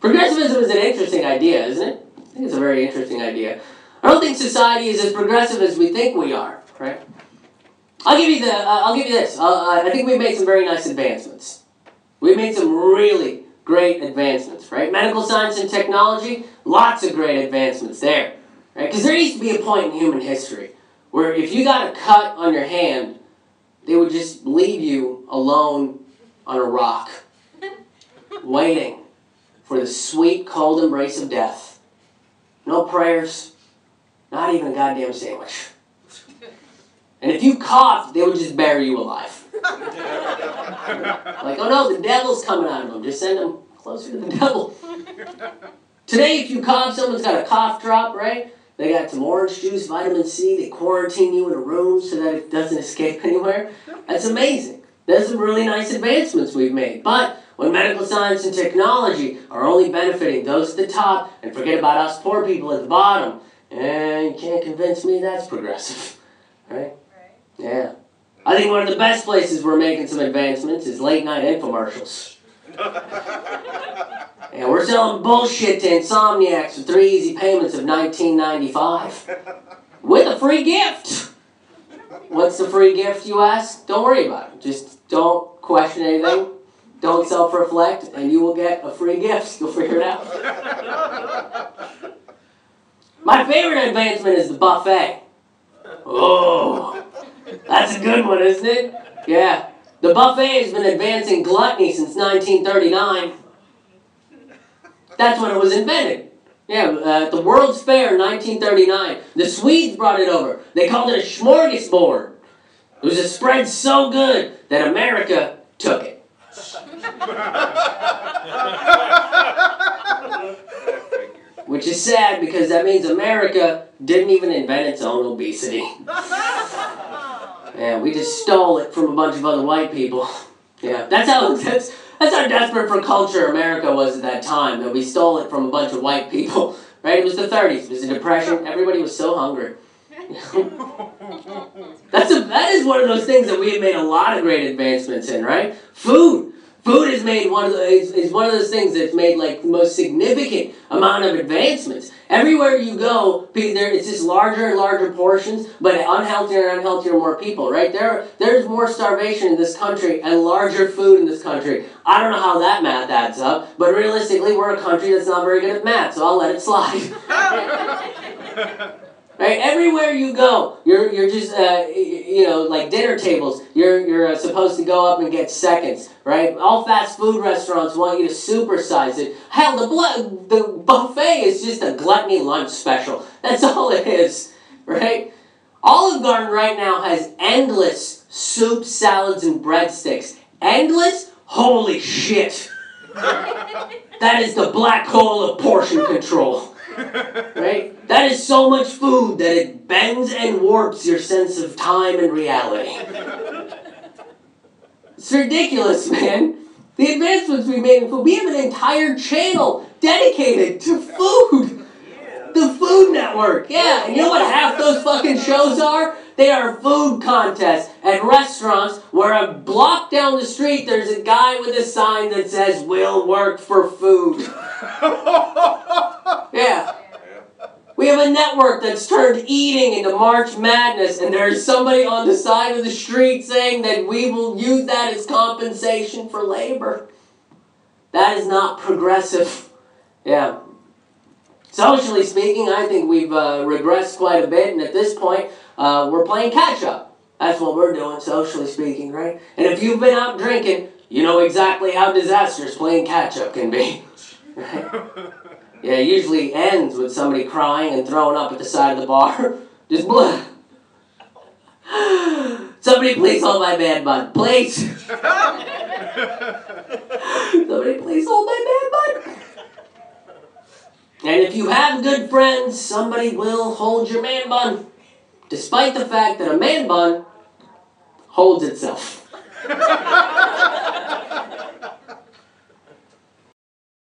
Progressivism is an interesting idea, isn't it? I think it's a very interesting idea. I don't think society is as progressive as we think we are, right? I'll give you the. Uh, I'll give you this. Uh, I think we've made some very nice advancements. We've made some really great advancements, right? Medical science and technology, lots of great advancements there, right? Because there used to be a point in human history where if you got a cut on your hand, they would just leave you alone on a rock, waiting for the sweet, cold embrace of death. No prayers, not even a goddamn sandwich. And if you coughed, they would just bury you alive. like, oh no, the devil's coming out of them. Just send them closer to the devil. Today, if you cough, someone's got a cough drop, right? They got some orange juice, vitamin C. They quarantine you in a room so that it doesn't escape anywhere. That's amazing. There's some really nice advancements we've made. But when medical science and technology are only benefiting those at the top and forget about us poor people at the bottom, and you can't convince me that's progressive, right? Yeah. I think one of the best places we're making some advancements is late night infomercials. and we're selling bullshit to insomniacs for three easy payments of 1995 with a free gift. What's the free gift, you ask? Don't worry about it. Just don't question anything. Don't self reflect, and you will get a free gift. You'll figure it out. My favorite advancement is the buffet. Oh. That's a good one, isn't it? Yeah. The buffet has been advancing gluttony since 1939. That's when it was invented. Yeah, uh, at the World's Fair in 1939. The Swedes brought it over. They called it a smorgasbord. It was a spread so good that America. Which is sad because that means America didn't even invent its own obesity. Yeah, we just stole it from a bunch of other white people. Yeah, that's how that's, that's how desperate for culture America was at that time. That we stole it from a bunch of white people. Right? It was the 30s. It was the Depression. Everybody was so hungry. that's a, that is one of those things that we have made a lot of great advancements in, right? Food. Food is made one of the, is, is one of those things that's made like the most significant amount of advancements. Everywhere you go, there it's just larger and larger portions, but unhealthier and unhealthier more people, right? There, there's more starvation in this country and larger food in this country. I don't know how that math adds up, but realistically, we're a country that's not very good at math, so I'll let it slide. Right? Everywhere you go, you're, you're just, uh, you know, like dinner tables, you're, you're uh, supposed to go up and get seconds, right? All fast food restaurants want you to supersize it. Hell, the, blood, the buffet is just a gluttony lunch special. That's all it is, right? Olive Garden right now has endless soup, salads, and breadsticks. Endless? Holy shit! that is the black hole of portion control. Right? That is so much food that it bends and warps your sense of time and reality. It's ridiculous, man. The advancements we've made in food. We have an entire channel dedicated to food. The Food Network. Yeah, and you know what half those fucking shows are? They are food contests at restaurants where a block down the street there's a guy with a sign that says, We'll work for food. yeah. We have a network that's turned eating into March Madness, and there's somebody on the side of the street saying that we will use that as compensation for labor. That is not progressive. Yeah. Socially speaking, I think we've uh, regressed quite a bit, and at this point, uh, we're playing catch up. That's what we're doing, socially speaking, right? And if you've been out drinking, you know exactly how disastrous playing catch up can be. Right? Yeah, it usually ends with somebody crying and throwing up at the side of the bar. Just blah. Somebody please hold my man bun. Please. Somebody please hold my man bun. And if you have good friends, somebody will hold your man bun. Despite the fact that a man bun holds itself.